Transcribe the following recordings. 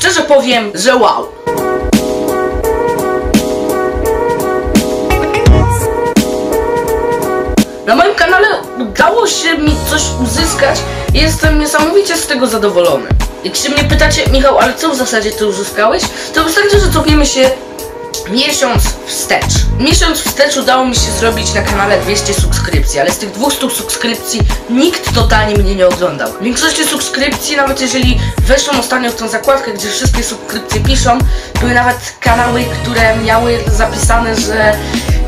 szczerze powiem, że wow. Na moim kanale udało się mi coś uzyskać i jestem niesamowicie z tego zadowolony. Się mnie pytacie, Michał, ale co w zasadzie ty uzyskałeś? To wystarczy, że cofniemy się miesiąc wstecz. Miesiąc wstecz udało mi się zrobić na kanale 200 subskrypcji, ale z tych 200 subskrypcji nikt totalnie mnie nie oglądał. W większości subskrypcji, nawet jeżeli weszłam ostatnio w tą zakładkę, gdzie wszystkie subskrypcje piszą, były nawet kanały, które miały zapisane, że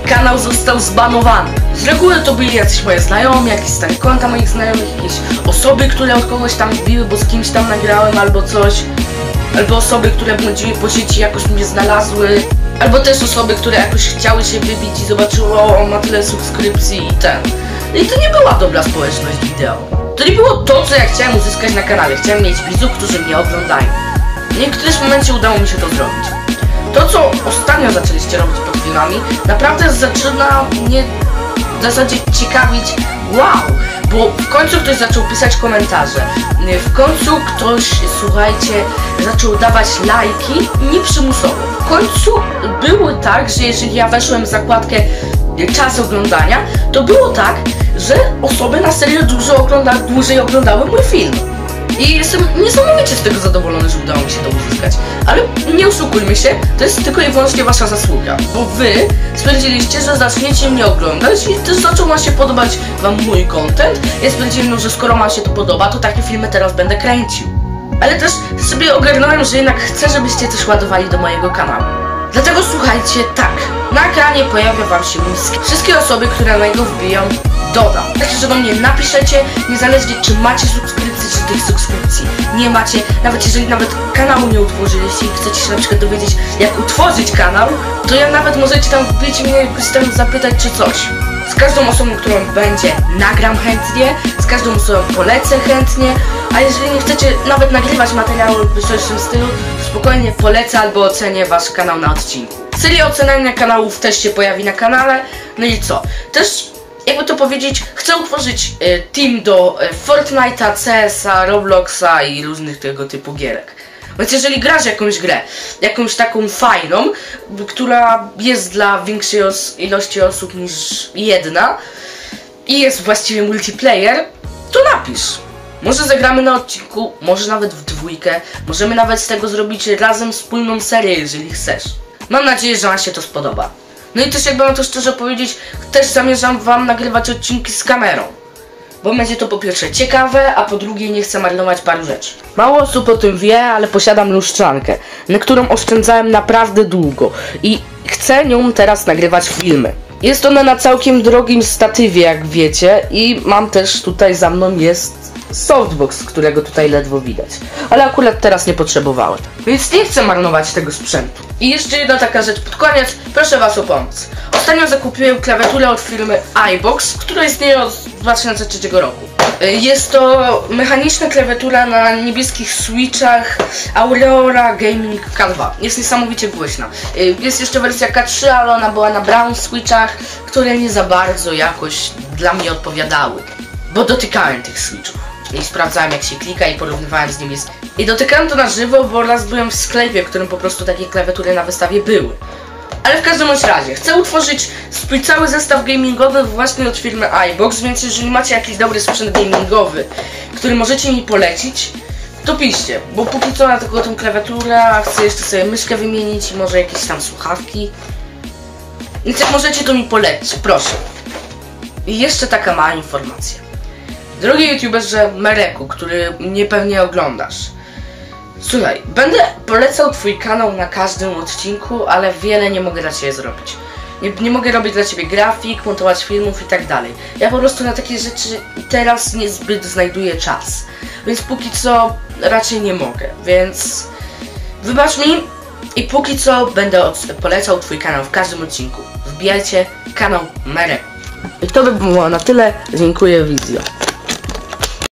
kanał został zbanowany. Z reguły to byli jacyś moje znajomi, jakieś stare konta moich znajomych, jakieś osoby, które od kogoś tam wbiły, bo z kimś tam nagrałem albo coś. Albo osoby, które błądziły po sieci, jakoś mnie znalazły. Albo też osoby, które jakoś chciały się wybić i zobaczyło, o, on ma tyle subskrypcji i ten. I to nie była dobra społeczność wideo. To nie było to, co ja chciałem uzyskać na kanale. Chciałem mieć widzów, którzy mnie oglądają. W którymś momencie udało mi się to zrobić. To, co ostatnio zaczęliście robić pod filmami, naprawdę zaczyna mnie w zasadzie ciekawić wow, bo w końcu ktoś zaczął pisać komentarze, w końcu ktoś, słuchajcie, zaczął dawać lajki nieprzymusowo. W końcu było tak, że jeżeli ja weszłem w zakładkę czas oglądania, to było tak, że osoby na serio dużo ogląda, dłużej oglądały mój film. I jestem niesamowicie z tego zadowolony, że udało mi się to uzyskać. Ale nie oszukujmy się, to jest tylko i wyłącznie wasza zasługa. Bo wy stwierdziliście, że zaczniecie mnie oglądać i też zaczął ma się podobać wam mój content. Ja stwierdziłem, no, że skoro ma się to podoba, to takie filmy teraz będę kręcił. Ale też sobie ogarnąłem, że jednak chcę, żebyście też ładowali do mojego kanału. Dlatego słuchajcie, tak, na ekranie pojawia wam się mój. Wszystkie osoby, które na niego wbiją, dodam. Także, że do mnie napiszecie, niezależnie czy macie subskrypcję, tych subskrypcji nie macie. Nawet jeżeli nawet kanału nie utworzyliście i chcecie się na przykład dowiedzieć, jak utworzyć kanał, to ja nawet możecie tam wbić mnie tam zapytać, czy coś. Z każdą osobą, którą będzie, nagram chętnie, z każdą osobą polecę chętnie, a jeżeli nie chcecie nawet nagrywać materiału w tym stylu, spokojnie polecę albo ocenię wasz kanał na odcinku. Seria oceniania kanałów też się pojawi na kanale, no i co? Też jakby to powiedzieć, chcę utworzyć e, team do e, Fortnite'a, CS-a, Robloxa i różnych tego typu gierek. Więc jeżeli grasz jakąś grę, jakąś taką fajną, która jest dla większej os ilości osób niż jedna i jest właściwie multiplayer, to napisz. Może zagramy na odcinku, może nawet w dwójkę, możemy nawet z tego zrobić razem wspólną serię, jeżeli chcesz. Mam nadzieję, że Wam się to spodoba. No i też jakby mam to szczerze powiedzieć, też zamierzam wam nagrywać odcinki z kamerą. Bo będzie to po pierwsze ciekawe, a po drugie nie chcę marnować paru rzeczy. Mało osób o tym wie, ale posiadam lustrzankę, na którą oszczędzałem naprawdę długo i chcę nią teraz nagrywać filmy. Jest ona na całkiem drogim statywie, jak wiecie, i mam też tutaj za mną jest softbox, którego tutaj ledwo widać. Ale akurat teraz nie potrzebowałem. Więc nie chcę marnować tego sprzętu. I jeszcze jedna taka rzecz pod koniec. Proszę Was o pomoc. Ostatnio zakupiłem klawiaturę od firmy iBox, która istnieje od 2003 roku. Jest to mechaniczna klawiatura na niebieskich switchach Aurora Gaming K2. Jest niesamowicie głośna. Jest jeszcze wersja K3, ale ona była na brown switchach, które nie za bardzo jakoś dla mnie odpowiadały. Bo dotykałem tych switchów i sprawdzałem jak się klika i porównywałem z nim jest... I dotykałem to na żywo, bo raz byłem w sklepie, w którym po prostu takie klawiatury na wystawie były. Ale w każdym razie, chcę utworzyć swój cały zestaw gamingowy właśnie od firmy iBox, więc jeżeli macie jakiś dobry sprzęt gamingowy, który możecie mi polecić, to piszcie, bo póki co na tylko tą klawiaturę, a chcę jeszcze sobie myszkę wymienić i może jakieś tam słuchawki. Więc jak możecie to mi polecić, proszę. I jeszcze taka mała informacja. Drogi youtuberze Mereku, który mnie pewnie oglądasz. Słuchaj, będę polecał twój kanał na każdym odcinku, ale wiele nie mogę dla ciebie zrobić. Nie, nie mogę robić dla ciebie grafik, montować filmów i tak dalej. Ja po prostu na takie rzeczy teraz niezbyt znajduję czas. Więc póki co raczej nie mogę, więc wybacz mi i póki co będę polecał twój kanał w każdym odcinku. Wbijajcie kanał Mereku. I to by było na tyle. Dziękuję, wizjo.